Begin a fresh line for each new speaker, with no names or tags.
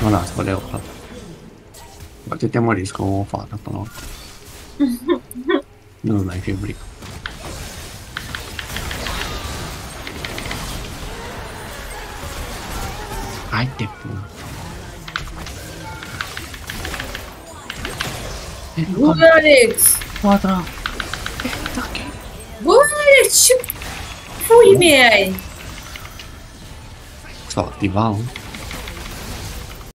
Voilà, volevo Aspettiamo riesco fatto, no? non hai più brico. Hai tempo.
Bun, Alex!
Quadra.
Bun, Alex, ce pui mei?
Sto attivando.